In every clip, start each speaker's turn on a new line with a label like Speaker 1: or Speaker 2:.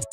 Speaker 1: Hello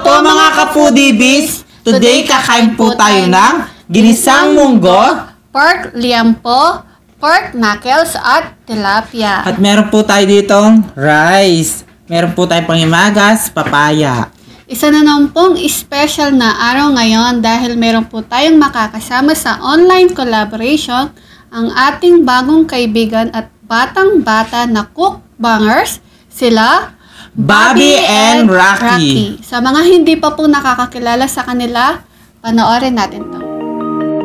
Speaker 1: po mga ka-foodies! Today kakain po tayo ng ginisang munggo
Speaker 2: pork liampo, pork knuckles at tilapia.
Speaker 1: at meron po tayo ditong rice. Meron po tayo pangimagas, papaya.
Speaker 2: Isa na naman pong special na araw ngayon dahil meron po tayong makakasama sa online collaboration ang ating bagong kaibigan at batang-bata na cookbangers, sila
Speaker 1: Bobby and Rocky.
Speaker 2: Sa mga hindi pa po nakakakilala sa kanila, panoorin natin to.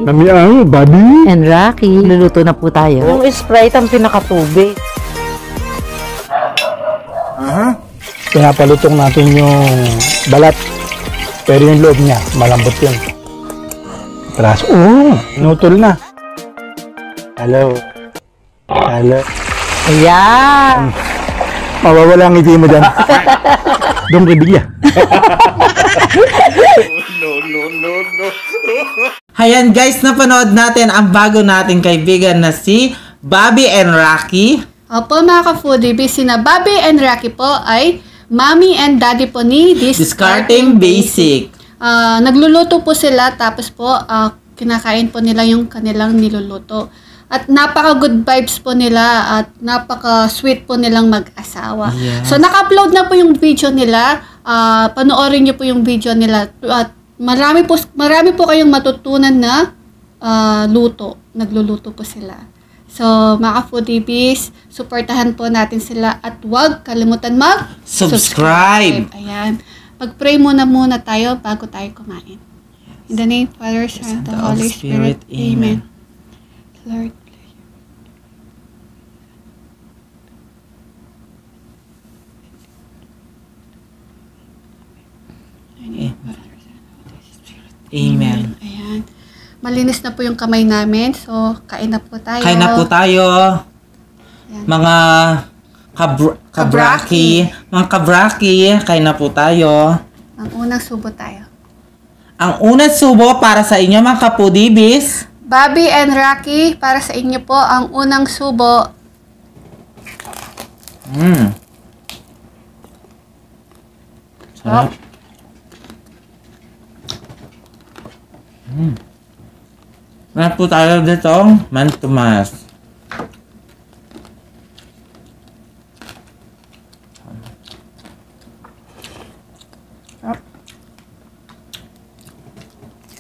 Speaker 3: Mami ang Bobby.
Speaker 4: and Rocky. Luluto na po tayo. Yung Sprite ang pinakatubig.
Speaker 3: Pinapalutong natin yung balat. Pero yung loob niya, malambot yun. Atras. Oo, nutol na. Hello. Hello.
Speaker 4: Ayan!
Speaker 3: Mawawala ang ngiti mo dyan. Doon kay Bigya.
Speaker 1: Hayan guys, napanood natin ang bago nating kaibigan na si Bobby and Rocky.
Speaker 2: Opo mga ka-foodie, sina Bobby and Rocky po ay mommy and daddy po ni
Speaker 1: Discarding Basic.
Speaker 2: Ah, nagluluto po sila tapos po ah, kinakain po nila yung kanilang niluluto. At napaka good vibes po nila at napaka sweet po nilang mag-asawa.
Speaker 1: Yes.
Speaker 2: So naka-upload na po yung video nila. Ah, panoorin niyo po yung video nila at marami po marami po kayong matutunan na ah, luto. Nagluluto po sila. So, mga foodies, supportahan po natin sila at huwag kalimutan mag
Speaker 1: Subscribe.
Speaker 2: Ayan. Pag-pray muna muna tayo bago tayo kumain. In the name of Father, Son, and the Holy Spirit. Amen. Lord, bless you. In the name of Father, Son, and Holy Spirit.
Speaker 1: Amen.
Speaker 2: Ayan. Malinis na po yung kamay namin. So, kain na po tayo.
Speaker 1: Kain na po tayo.
Speaker 2: Ayan.
Speaker 1: Mga kabr- kabraki. Mga kabraki, kain na po tayo.
Speaker 2: Ang unang subo tayo.
Speaker 1: Ang unang subo para sa inyo mga kapudibis.
Speaker 2: Bobby and Rocky, para sa inyo po ang unang subo.
Speaker 1: Mm. Sarap. Mm. Meron po tayo dito, mantumas.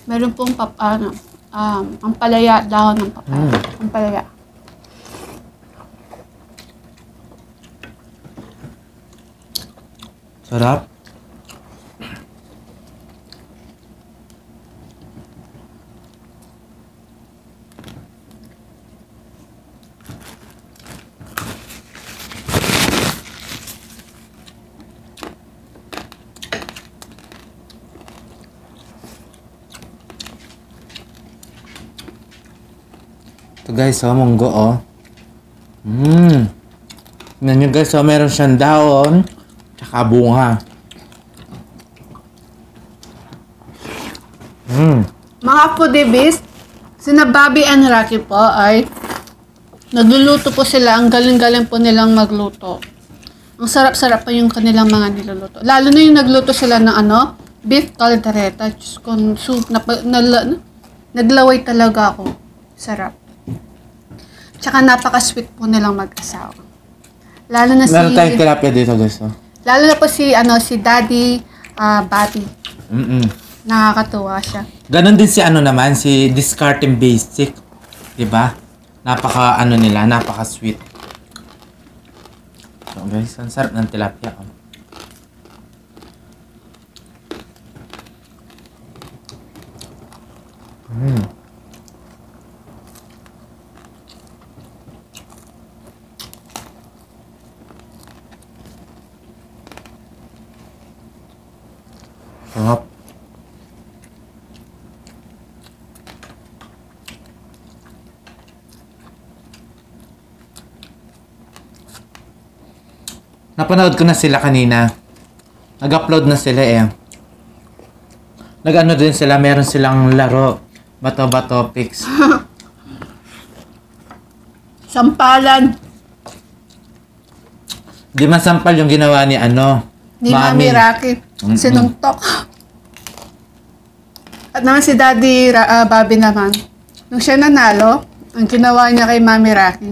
Speaker 2: Meron pong pap, ano, um, ang palaya, dahon ng papaya.
Speaker 1: Mm.
Speaker 2: Ang palaya.
Speaker 1: Sarap. Guys, oh, munggo, oh. Mmm. Tingnan nyo guys, oh, meron siyang daon, tsaka bunga. Mmm.
Speaker 2: Mga foodies, sina Bobby and Rocky po ay nagluluto po sila. Ang galing-galing po nilang magluto. Ang sarap-sarap pa yung kanilang mga niluluto. Lalo na yung nagluto sila ng ano, beef caldereta. Diyos ko, soup. Na, na, na- naglaway talaga ako. Sarap. Tsaka napaka-sweet po nilang mag-asawa. Lalo na si...
Speaker 1: Meron tayong tilapia dito guys.
Speaker 2: Lalo na po si, ano, si Daddy ah, Bobby.
Speaker 1: Mm-mm.
Speaker 2: Nakakatuwa siya.
Speaker 1: Ganon din si ano naman, si Discarding Basic. 'Di ba? Napaka ano nila, napaka sweet. So guys, ang sarap ng tilapia. Oh. Napanood ko na sila kanina. Nag-upload na sila eh. Nag-ano din sila, meron silang laro. Bato-bato pics.
Speaker 2: Sampalan.
Speaker 1: Di man sampal yung ginawa ni ano.
Speaker 2: Ni Mami Rocky.
Speaker 1: Mm-mm.
Speaker 2: Sinungtok. At naman si Daddy Ra- ah, Bobby naman. Nung siya nanalo, ang ginawa niya kay Mami Rocky.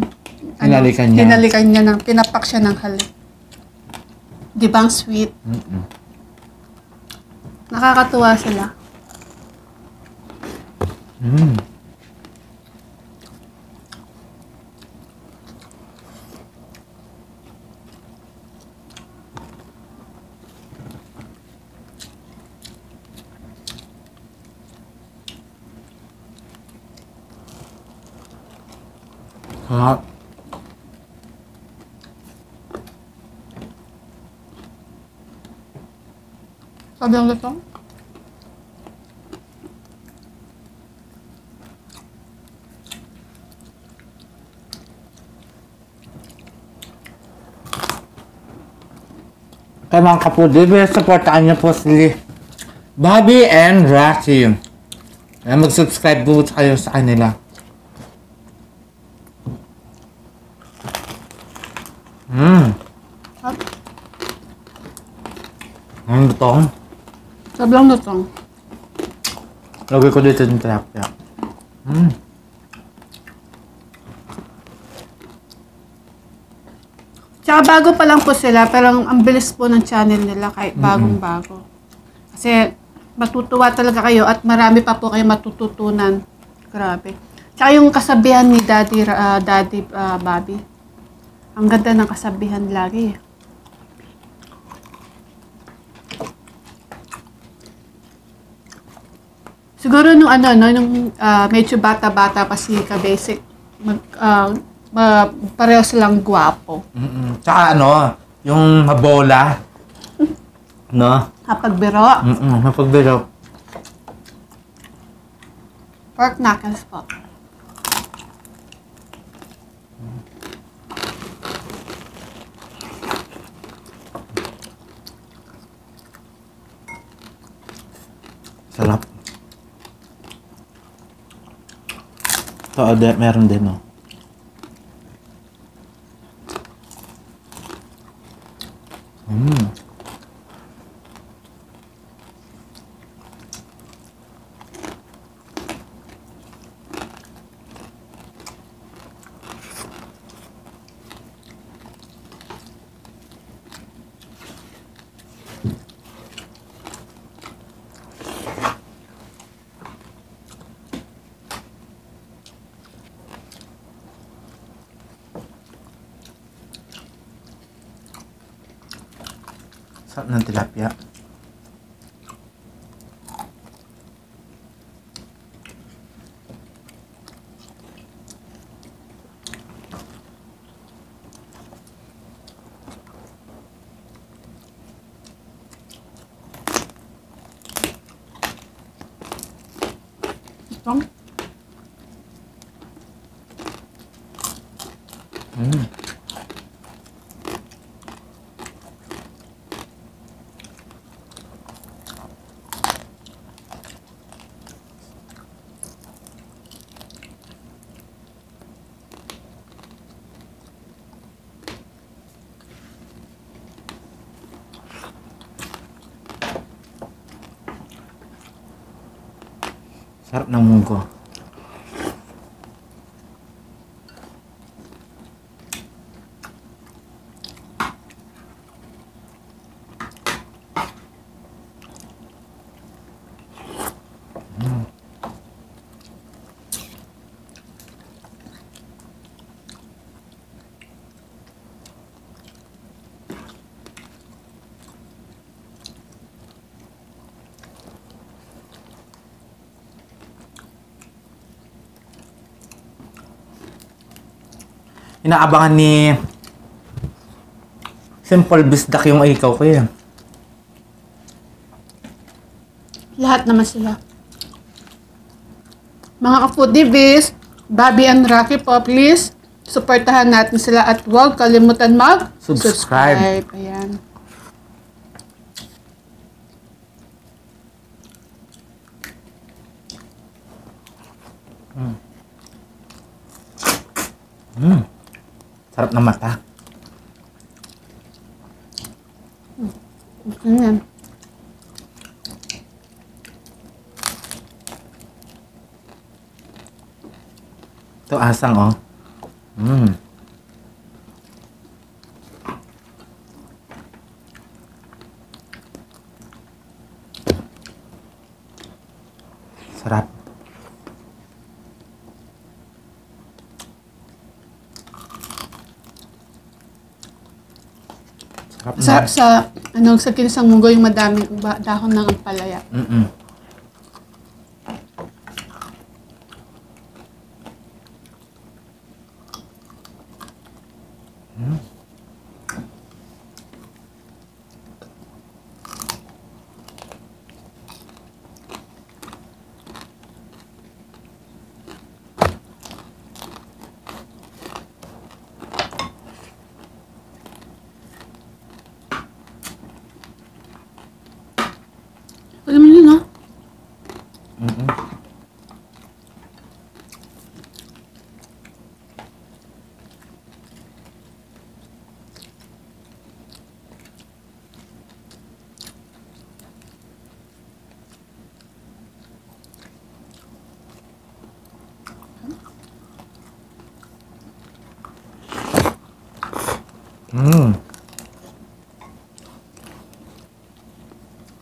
Speaker 1: Hinalikan niya.
Speaker 2: Hinalikan niya ng, pinapak siya ng halik. Di ba ang sweet?
Speaker 1: Mm-mm.
Speaker 2: Nakakatuwa sila.
Speaker 1: Mm. Sarap.
Speaker 2: Sabi ang gusto?
Speaker 1: Kaya mga kapudi, supportaan niyo po si Bobby and Rocky. Kaya mag-subscribe po kayo sa kanila. Mmm.
Speaker 2: Hap.
Speaker 1: Ang butong.
Speaker 2: Sabi ang gusto.
Speaker 1: Lagay ko dito yung tilapia. Mmm.
Speaker 2: Tsaka bago pa lang po sila, pero ang bilis po ng channel nila kahit bagong-bago. Kasi matutuwa talaga kayo at marami pa po kayo matututunan. Grabe. Tsaka yung kasabihan ni Daddy, ah, Daddy ah, Bobby. Ang ganda ng kasabihan lagi. Siguro nung ano, no, nung ah, medyo bata-bata pa si Ka-Basic, mag, ah, ma- pareho silang gwapo.
Speaker 1: Mm-mm. Tsaka ano, yung mabola. No?
Speaker 2: Kapag biro,
Speaker 1: Mm-mm. Mapagbiro.
Speaker 2: pork knuckles po.
Speaker 1: Sarap. Ito, ade, meron din, no? Mm. Sarap ng tilapia.
Speaker 2: Ito.
Speaker 1: Mm. Sarap ng munggo. Inaabangan ni Simple Bisdak yung ikaw ko eh.
Speaker 2: Lahat naman sila. Mga ka-foodie bis, Bobby and Rocky po, please Suportahan natin sila at huwag kalimutan mag
Speaker 1: Subscribe.
Speaker 2: Ayan.
Speaker 1: Sarap ng mata.
Speaker 2: Ayan.
Speaker 1: Ito asang oh. Mm. Sarap.
Speaker 2: Sa, sa, ano, sa kinisang munggo yung madaming dahon ng ampalaya.
Speaker 1: Mm-mm.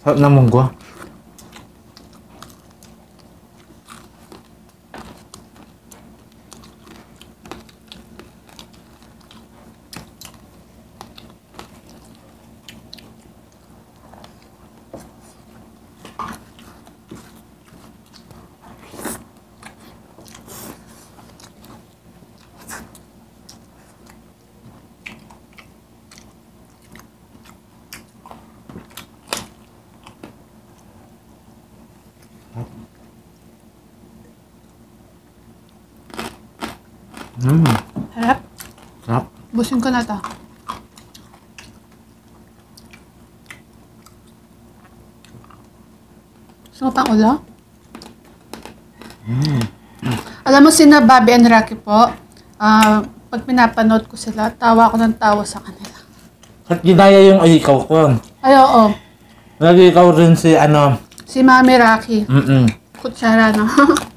Speaker 2: Harap naman gua.
Speaker 1: Mm.
Speaker 2: Harap.
Speaker 1: Sarap.
Speaker 2: Busin ko na to. Gusto mo pang ulo? Alam mo, sina Bobby and Rocky po, ah, pag pinapanood ko sila, tawa ko ng tawa sa kanila.
Speaker 1: At ginaya yung ikaw ko.
Speaker 2: Ay, oo.
Speaker 1: Lagi ikaw rin si ano.
Speaker 2: Si Mami Rocky.
Speaker 1: Mm-mm.
Speaker 2: Kutsara, no?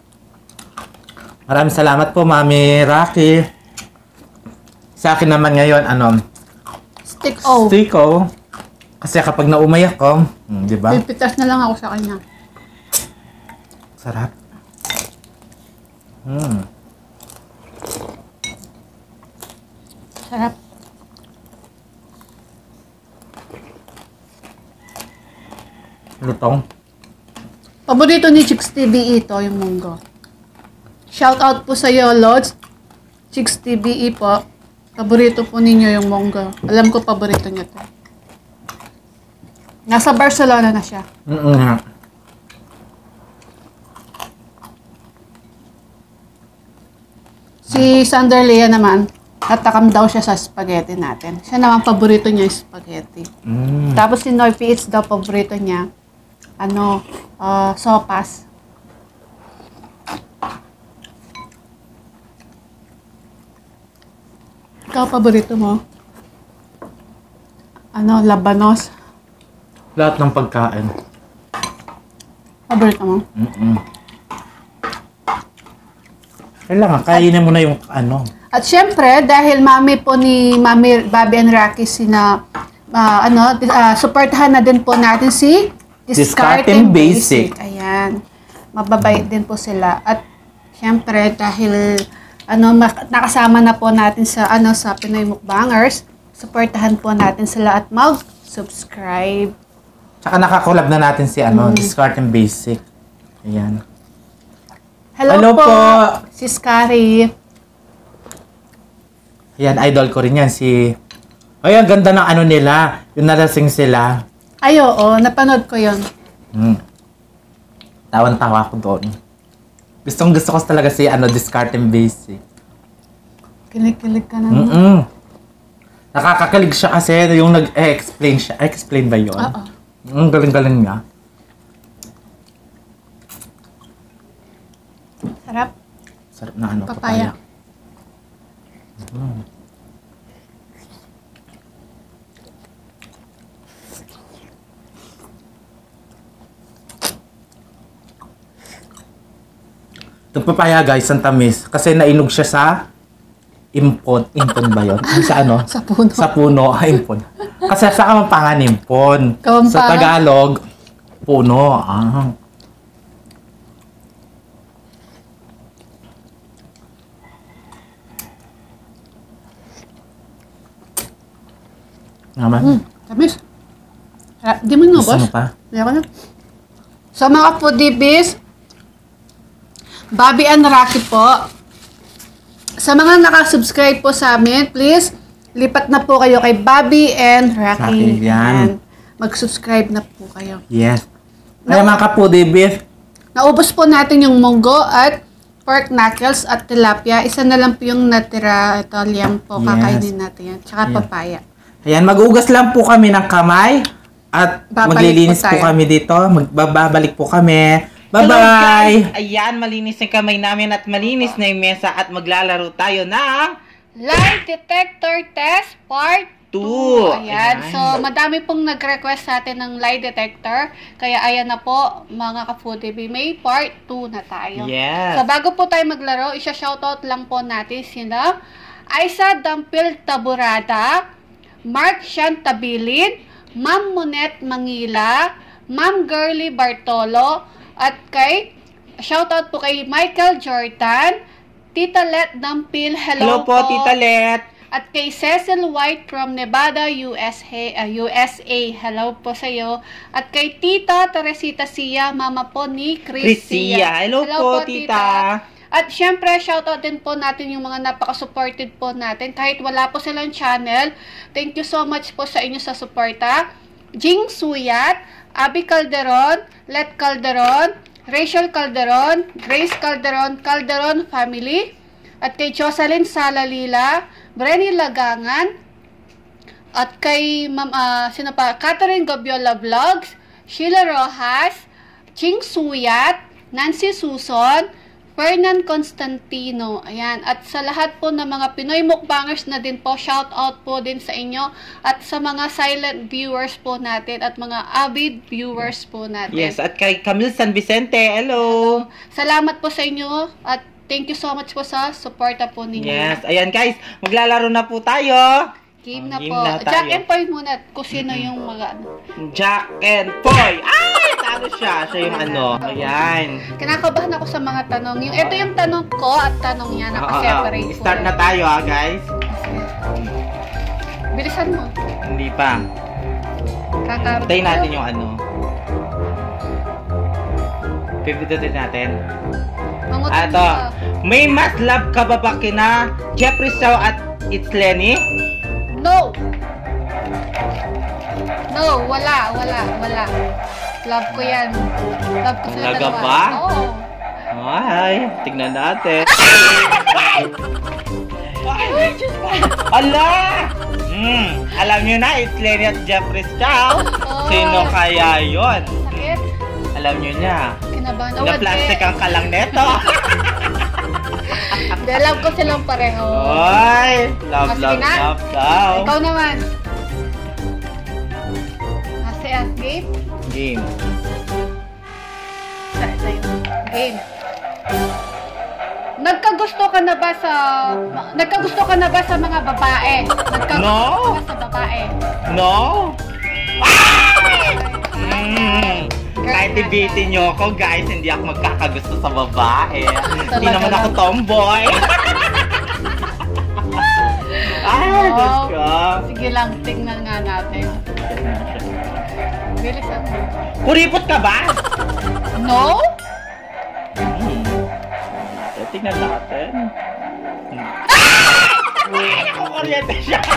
Speaker 1: Maraming salamat po, Mami Rocky. Sa akin naman ngayon, ano,
Speaker 2: Stick O.
Speaker 1: Stiko. Kasi kapag naumay ako, mm, di ba?
Speaker 2: Pipitas na lang ako sa kanya.
Speaker 1: Sarap. Mm.
Speaker 2: Sarap.
Speaker 1: Lutong.
Speaker 2: Paborito ni Chicks TV ito, yung munggo. Shout out po sa iyo, Lods. Chicks TVE po. Paborito po ninyo yung munggo. Alam ko paborito niya to. Nasa Barcelona na siya.
Speaker 1: Mm-mm. nga.
Speaker 2: Si Sander Lea naman, natakam daw siya sa spaghetti natin. Siya naman paborito niya yung spaghetti.
Speaker 1: Mm.
Speaker 2: Tapos si Noy It's daw paborito niya, ano, ah, sopas. Ikaw paborito mo? Ano, labanos?
Speaker 1: Lahat ng pagkain.
Speaker 2: Paborito mo?
Speaker 1: Mm-mm. Kailangan, kainin mo na yung ano.
Speaker 2: At syempre, dahil mami po ni Mami Bobby and Rocky sina ah, ano, di- ah, supportahan na din po natin si
Speaker 1: Discarding Basic.
Speaker 2: Ayan. Mababait din po sila. At syempre, dahil ano, nakasama na po natin sa ano sa Pinoy Mukbangers, supportahan po natin sila at mag-subscribe.
Speaker 1: Tsaka nakakolab na natin si ano, Discarding Basic. Ayan.
Speaker 2: Hello,
Speaker 1: Hello
Speaker 2: po,
Speaker 1: po.
Speaker 2: Sis Carrie.
Speaker 1: Ayan, idol ko rin yan. Si... Ay, ang ganda ng ano nila. Yung nalasing sila.
Speaker 2: Ay, oo, napanood ko yon.
Speaker 1: Hmm. Tawan-tawa ko doon. Gustong gusto ko talaga si ano, Discarding Basic.
Speaker 2: Kilig-kilig ka na.
Speaker 1: Mm-mm. Nakakakilig siya kasi yung nag-explain siya. Explain ba yun?
Speaker 2: Oo.
Speaker 1: Ang galing-galing niya.
Speaker 2: Sarap.
Speaker 1: Sarap na ano,
Speaker 2: Papaya.
Speaker 1: papaya. Mm. Itong papaya guys, ang tamis. Kasi nainog siya sa impon. Impon ba yun? Sa ano?
Speaker 2: Sa puno.
Speaker 1: Sa puno. Ah, impon. Kasi sa Kamampangan, impon.
Speaker 2: Kamampangan?
Speaker 1: Sa Tagalog, puno. Ah. Naman.
Speaker 2: Mm, tamis. Sarap. Di mo
Speaker 1: Gusto
Speaker 2: inubos?
Speaker 1: mo pa?
Speaker 2: Meron na. So mga foodies, Bobby and Rocky po. Sa mga nakasubscribe po sa amin, please, lipat na po kayo kay Bobby and Rocky.
Speaker 1: Rocky, yan.
Speaker 2: And Mag-subscribe na po kayo.
Speaker 1: Yes. Kaya mga kapudi beef,
Speaker 2: Naubos po natin yung munggo at pork knuckles at tilapia. Isa na lang po yung natira. Ito, liam po.
Speaker 1: Yes.
Speaker 2: Kakainin natin yan. Tsaka
Speaker 1: Yeah.
Speaker 2: papaya.
Speaker 1: Ayan, mag-ugas lang po kami ng kamay at
Speaker 2: Babalik
Speaker 1: maglilinis
Speaker 2: po
Speaker 1: po,
Speaker 2: tayo.
Speaker 1: kami dito. Magbabalik po kami. Bye-bye!
Speaker 5: Ayan, malinis yung kamay namin at malinis na yung mesa at maglalaro tayo ng
Speaker 2: Lie detector test part
Speaker 5: 2.
Speaker 2: Ayan. So, madami pong nag-request sa atin ng lie detector. Kaya ayan na po, mga ka-foodie. May part 2 na tayo.
Speaker 5: Yes.
Speaker 2: So, bago po tayo maglaro, isa-shoutout lang po natin sila. Aisa Dampil Taburada, Mark Shan Tabilin, Ma'am Monet Mangila, Ma'am Girly Bartolo, at kay, shoutout po kay Michael Jordan, Tita Let Dampil, hello,
Speaker 5: Hello po, Tita Let.
Speaker 2: at kay Cecil White from Nevada, USA, uh, USA. Hello po sa iyo. At kay Tita Teresita Sia, mama po ni Chris
Speaker 5: Sia.
Speaker 2: Sia.
Speaker 5: Hello po, Tita.
Speaker 2: At syempre, shoutout din po natin yung mga napaka-supported po natin. Kahit wala po silang channel, thank you so much po sa inyo sa suporta. Jing Suyat, Abby Calderon, Let Calderon, Rachel Calderon, Grace Calderon, Calderon Family, at kay Jocelyn Salalila, Brenny Lagangan, at kay Ma'am, ah, sino pa? Catherine Gobiola Vlogs, Sheila Rojas, Ching Suyat, Nancy Suson, Fernan Constantino. Ayan. At sa lahat po ng mga Pinoy mukbangers na din po, shout out po din sa inyo. At sa mga silent viewers po natin at mga avid viewers po natin.
Speaker 5: Yes, at kay Camille San Vicente. Hello.
Speaker 2: Salamat po sa inyo at thank you so much po sa suporta po ninyo.
Speaker 5: Yes, ayan guys, maglalaro na po tayo.
Speaker 2: Game
Speaker 5: Oh,
Speaker 2: na
Speaker 5: game
Speaker 2: po.
Speaker 5: na tayo.
Speaker 2: Jack and Poy muna kung sino yung mga ano.
Speaker 5: Jack and Poy. Ay, talo siya. Siya yung ano. Ayan.
Speaker 2: Kinakabahan ako sa mga tanong. Yung, ito yung tanong ko at tanong niya.
Speaker 5: Oo, oo.
Speaker 2: Naka-separate po.
Speaker 5: Start na tayo ha, guys.
Speaker 2: Bilisan mo.
Speaker 5: Hindi pa.
Speaker 2: Kakarot
Speaker 5: Tayo natin yung ano. Pipindutin natin.
Speaker 2: Mangutin
Speaker 5: Ato.
Speaker 2: ka.
Speaker 5: May mas love ka ba ba kina Jeffrey Chow at It's Lenny?
Speaker 2: No! No, wala, wala, wala. Love ko yan. Love ko sila
Speaker 5: Talaga
Speaker 2: dalawa.
Speaker 5: ba?
Speaker 2: Oo.
Speaker 5: Ay, tignan natin. Ay, Diyos ko. Ala! Hmm, alam niyo na, it's Lenny at Jeffrey Chow.
Speaker 2: Oo.
Speaker 5: Sino kaya yon?
Speaker 2: Sakit.
Speaker 5: Alam niyo niya.
Speaker 2: Kinabahan.
Speaker 5: Na plastic ang kalang neto.
Speaker 2: Hindi, love ko silang pareho.
Speaker 5: Ay, love,
Speaker 2: sige
Speaker 5: love,
Speaker 2: na.
Speaker 5: love daw.
Speaker 2: Ikaw naman. Kasi as game?
Speaker 5: Game.
Speaker 2: Sa, sa'yo. Game. Nagkagusto ka na ba sa Nagkagusto ka na ba sa mga babae? Nagkagusto
Speaker 5: No.
Speaker 2: ka ba sa babae?
Speaker 5: No? Mm. Kahit ibitin niyo ako, guys, hindi ako magkakagusto sa babae. Hindi naman ako tomboy. Ay,
Speaker 2: Oh.
Speaker 5: Diyos ko.
Speaker 2: Sige lang, tingnan nga natin.
Speaker 5: Kuripot ka ba?
Speaker 2: No?
Speaker 5: Hmm. Tingnan natin. Hmm. Ay, nakukuryente siya.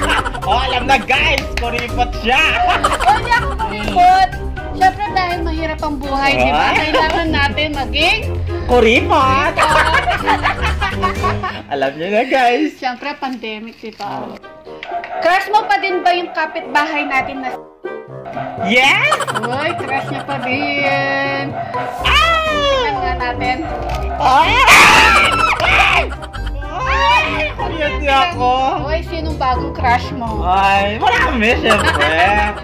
Speaker 5: Oh, alam na guys, kuripot siya.
Speaker 2: O, hindi ako kumikot. Siyempre dahil mahirap ang buhay, di ba?
Speaker 5: Ah.
Speaker 2: Kailangan natin maging
Speaker 5: Kuripot. Alam niyo na guys.
Speaker 2: Siyempre, pandemic, di ba? Crush mo pa din ba yung kapitbahay natin na...
Speaker 5: Yes!
Speaker 2: Uy, crush niya pa din. Tingnan nga natin.
Speaker 5: Ay! Ay! Kuryente ako.
Speaker 2: Uy, sinong bagong crush mo?
Speaker 5: Ay, marami, syempre.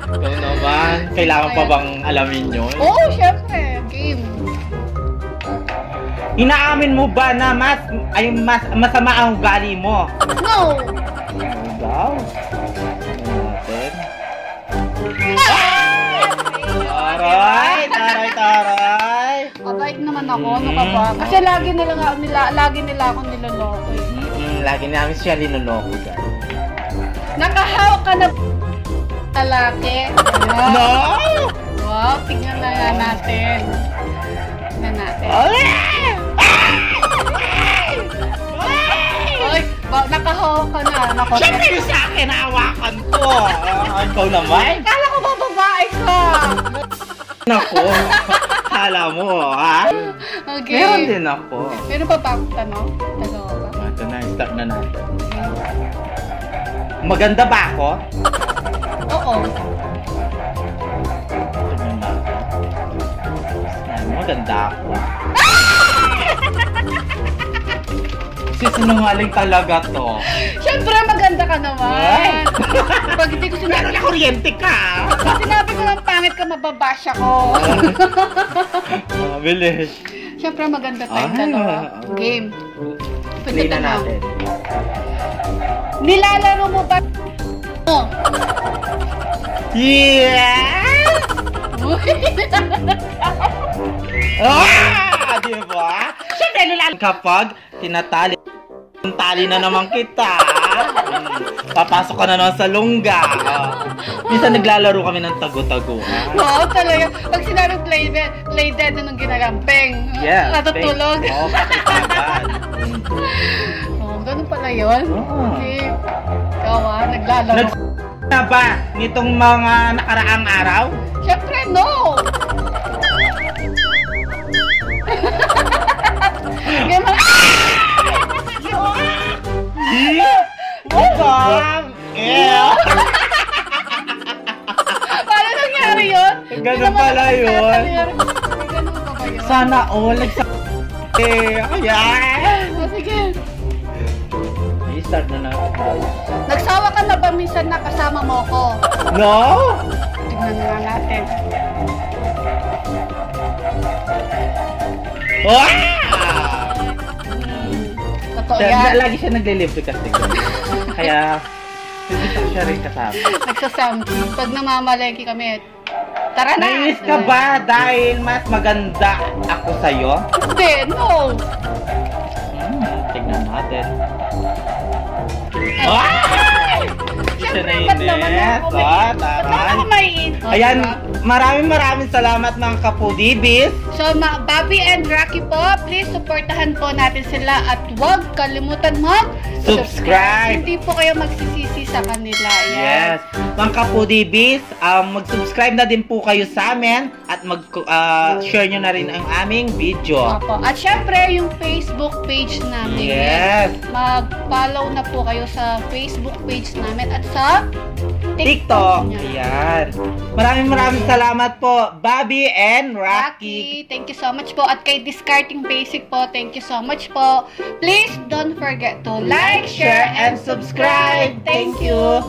Speaker 5: Ikaw naman. Kailangan pa bang alamin yun?
Speaker 2: Oo, syempre. Game.
Speaker 5: Inaamin mo ba na mas, ay mas, masama ang ugali mo?
Speaker 2: No!
Speaker 5: Ano daw? Taray! Taray, taray!
Speaker 2: Mabait naman ako, ano ka ba? Kasi lagi nila, nga- nila, lagi nila akong niloloko eh.
Speaker 5: Mm-mm, lagi namin siya linuloko guys.
Speaker 2: Nakahawak ka na lalaki. Ayan.
Speaker 5: No!
Speaker 2: Wow, tingnan na nga natin. Tingnan natin.
Speaker 5: Ay!
Speaker 2: Oy, ba, nakahawak ka na. Nako.
Speaker 5: Siyempre yung sa akin, hawakan ko. Ah, ikaw naman?
Speaker 2: Kala ko ba babae ka?
Speaker 5: Nako. Kala mo, ha?
Speaker 2: Okay.
Speaker 5: Meron din ako.
Speaker 2: Meron pa ba akong tanong? Dalawa ba?
Speaker 5: Ito na, start na natin. Maganda ba ako?
Speaker 2: Oo.
Speaker 5: Maganda ako. Sisinungaling talaga to.
Speaker 2: Siyempre, maganda ka naman. Pag hindi ko
Speaker 5: Pero
Speaker 2: sinabi,
Speaker 5: na kuryente ka.
Speaker 2: pag sinabi ko ng pangit ka, mababash ako.
Speaker 5: Ah, bilis.
Speaker 2: Siyempre, maganda tayong
Speaker 5: Ay,
Speaker 2: dalawa.
Speaker 5: ah.
Speaker 2: Game.
Speaker 5: Play na
Speaker 2: na.
Speaker 5: natin.
Speaker 2: Nilalaro mo ba? Oh.
Speaker 5: Yeah! Ah! Di ba? Siyempre, lulan kapag tinatali. Tali na naman kita. Papasok ka na naman sa lungga. Ah. Minsan naglalaro kami ng tago-tago.
Speaker 2: Wow, talaga. Pag sinabi play, play dead na nung ginagampeng.
Speaker 5: Yeah.
Speaker 2: Natutulog.
Speaker 5: Oo, patutagan.
Speaker 2: Oh, ganun pala yun.
Speaker 5: Oo.
Speaker 2: Okay. Ikaw ah, naglalaro.
Speaker 5: Nag na ba nitong mga nakaraang araw?
Speaker 2: Siyempre, no! Ganun.
Speaker 5: Bang! Yeah!
Speaker 2: Paano nangyari yun?
Speaker 5: Ganun pala yun.
Speaker 2: Ganun pa ba yun?
Speaker 5: Sana all. Eh, ayan!
Speaker 2: Oh, sige.
Speaker 5: I-start na natin.
Speaker 2: Nagsawa ka na ba minsan na kasama mo ko?
Speaker 5: No?
Speaker 2: Tignan na nga natin.
Speaker 5: Wow!
Speaker 2: Totoo
Speaker 5: Siya,
Speaker 2: yan.
Speaker 5: lagi siya naglilibre kasi. Kaya, hindi ko siya rin kasama.
Speaker 2: Nagsasample. Pag namamalengke kami, tara na!
Speaker 5: Nainis ka ba dahil mas maganda ako sa'yo?
Speaker 2: Hindi, no!
Speaker 5: Hmm, tignan natin.
Speaker 2: Ay.
Speaker 5: Siya nainis. Ah, taray.
Speaker 2: maiin?
Speaker 5: Ayan, maraming maraming salamat mga kapudibis.
Speaker 2: So, ma Bobby and Rocky po, please supportahan po natin sila at huwag kalimutan mag
Speaker 5: Subscribe.
Speaker 2: Hindi po kayo magsisisi sa kanila.
Speaker 5: Yes.
Speaker 2: Yan.
Speaker 5: Mga kapudibis, um, mag-subscribe na din po kayo sa amin at mag-share nyo na rin ang aming video.
Speaker 2: Opo. At syempre, yung Facebook page namin.
Speaker 5: Yes.
Speaker 2: Mag-follow na po kayo sa Facebook page namin at sa
Speaker 5: TikTok.
Speaker 2: niya.
Speaker 5: Ayan. Maraming maraming salamat po, Bobby and Rocky.
Speaker 2: Rocky, thank you so much po. At kay Discarding Basic po, thank you so much po. Please don't forget to like, share, and subscribe. Thank you.